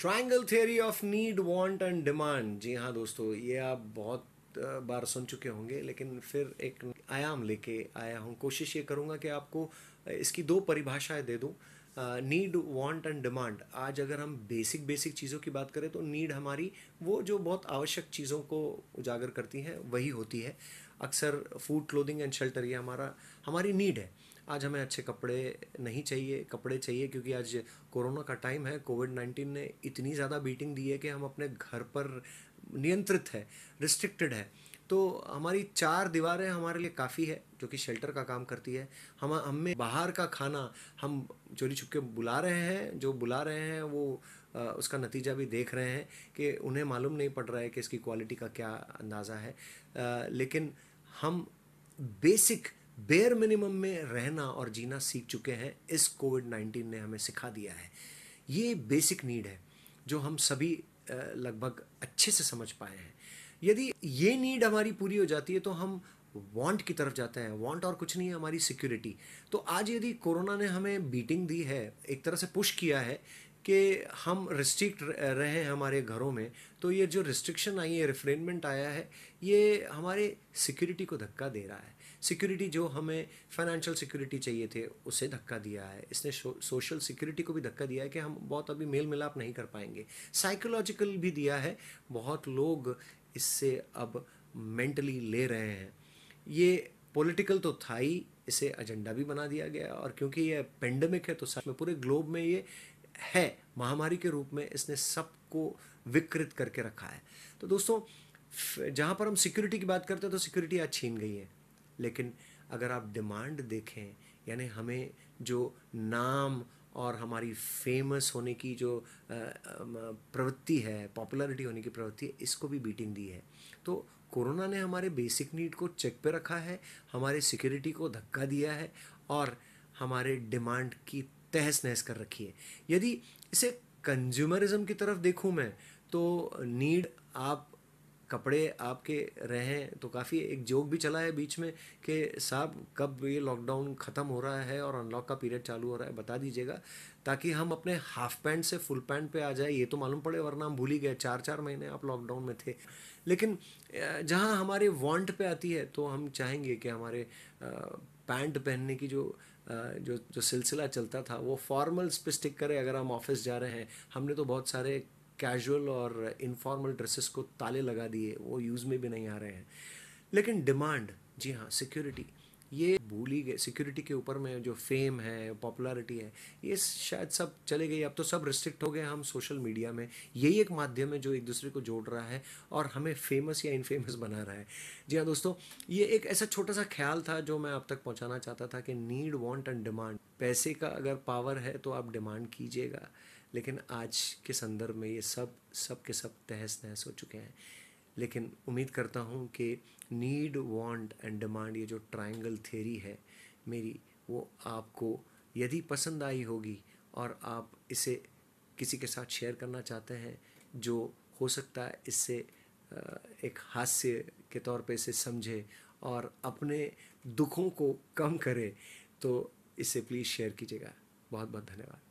Triangle theory of need want and demand जी हाँ दोस्तों, ये आप बहुत बार सुन चुके होंगे, लेकिन फिर एक आयाम लेके आया हूँ। कोशिश ये करूँगा कि आपको इसकी दो परिभाषाएँ दे दूँ। नीड वांट एंड डिमांड आज अगर हम बेसिक बेसिक चीज़ों की बात करें तो नीड हमारी वो जो बहुत आवश्यक चीज़ों को उजागर करती हैं, वही होती है। अक्सर फ़ूड क्लोथिंग एंड शेल्टर ये हमारा, हमारी नीड है। आज हमें अच्छे कपड़े नहीं चाहिए, कपड़े चाहिए क्योंकि आज कोरोना का टाइम है कोविड नाइन्टीन ने इतनी ज़्यादा बीटिंग दी है कि हम अपने घर पर नियंत्रित है रिस्ट्रिक्टेड है। तो हमारी चार दीवारें हमारे लिए काफ़ी है, जो कि शेल्टर का काम करती है। हम, हमें बाहर का खाना हम चोरी छुप के बुला रहे हैं, जो बुला रहे हैं वो उसका नतीजा भी देख रहे हैं कि उन्हें मालूम नहीं पड़ रहा है कि इसकी क्वालिटी का क्या अंदाज़ा है। लेकिन हम बेसिक बेयर मिनिमम में रहना और जीना सीख चुके हैं। इस कोविड नाइन्टीन ने हमें सिखा दिया है। ये बेसिक नीड है, जो हम सभी लगभग अच्छे से समझ पाए हैं। यदि ये नीड हमारी पूरी हो जाती है तो हम वांट की तरफ़ जाते हैं। वांट और कुछ नहीं है, हमारी सिक्योरिटी तो आज यदि कोरोना ने हमें बीटिंग दी है, एक तरह से पुश किया है कि हम रिस्ट्रिक्ट रहे हमारे घरों में तो ये जो रिस्ट्रिक्शन आई है रिफ्रेनमेंट आया है, ये हमारे सिक्योरिटी को धक्का दे रहा है। सिक्योरिटी जो हमें फाइनेंशियल सिक्योरिटी चाहिए थे, उसे धक्का दिया है। इसने सोशल सिक्योरिटी को भी धक्का दिया है कि हम बहुत अभी मेल मिलाप नहीं कर पाएँगे। साइकोलॉजिकल भी दिया है, बहुत लोग इससे अब मेंटली ले रहे हैं। ये पॉलिटिकल तो था ही, इसे एजेंडा भी बना दिया गया, और क्योंकि ये पेंडेमिक है तो सच में पूरे ग्लोब में ये है, महामारी के रूप में इसने सबको विकृत करके रखा है। तो दोस्तों जहाँ पर हम सिक्योरिटी की बात करते हैं तो सिक्योरिटी आज छीन गई है। लेकिन अगर आप डिमांड देखें, यानी हमें जो नाम और हमारी फ़ेमस होने की जो प्रवृत्ति है पॉपुलैरिटी होने की प्रवृत्ति है, इसको भी बीटिंग दी है। तो कोरोना ने हमारे बेसिक नीड को चेक पे रखा है, हमारे सिक्योरिटी को धक्का दिया है, और हमारे डिमांड की तहस नहस कर रखी है। यदि इसे कंज्यूमरिज्म की तरफ़ देखूँ मैं तो नीड आप, कपड़े आपके रहें तो काफ़ी एक जोक भी चला है बीच में कि साहब, कब ये लॉकडाउन ख़त्म हो रहा है और अनलॉक का पीरियड चालू हो रहा है, बता दीजिएगा, ताकि हम अपने हाफ़ पैंट से फुल पैंट पे आ जाए, ये तो मालूम पड़े, वरना हम भूल ही गए चार चार महीने आप लॉकडाउन में थे। लेकिन जहाँ हमारे वांट पे आती है तो हम चाहेंगे कि हमारे पैंट पहनने की जो जो जो सिलसिला चलता था, वो फॉर्मल्स पे स्टिक करें अगर हम ऑफ़िस जा रहे हैं। हमने तो बहुत सारे कैजुअल और इनफॉर्मल ड्रेसेस को ताले लगा दिए, वो यूज़ में भी नहीं आ रहे हैं। लेकिन डिमांड जी हाँ सिक्योरिटी ये भूली गए। सिक्योरिटी के ऊपर में जो फेम है पॉपुलैरिटी है, ये शायद सब चले गए। अब तो सब रिस्ट्रिक्ट हो गए हम सोशल मीडिया में। यही एक माध्यम है जो एक दूसरे को जोड़ रहा है और हमें फ़ेमस या इनफेमस बना रहा है। जी हाँ दोस्तों, ये एक ऐसा छोटा सा ख्याल था जो मैं आप तक पहुँचाना चाहता था कि नीड वॉन्ट एंड डिमांड पैसे का अगर पावर है तो आप डिमांड कीजिएगा। लेकिन आज के संदर्भ में ये सब सब के सब तहस नहस हो चुके हैं। लेकिन उम्मीद करता हूँ कि नीड वांट एंड डिमांड ये जो ट्रायंगल थेरी है मेरी, वो आपको यदि पसंद आई होगी और आप इसे किसी के साथ शेयर करना चाहते हैं, जो हो सकता है इससे एक हास्य के तौर पे इसे समझे और अपने दुखों को कम करे तो इसे प्लीज़ शेयर कीजिएगा। बहुत बहुत धन्यवाद।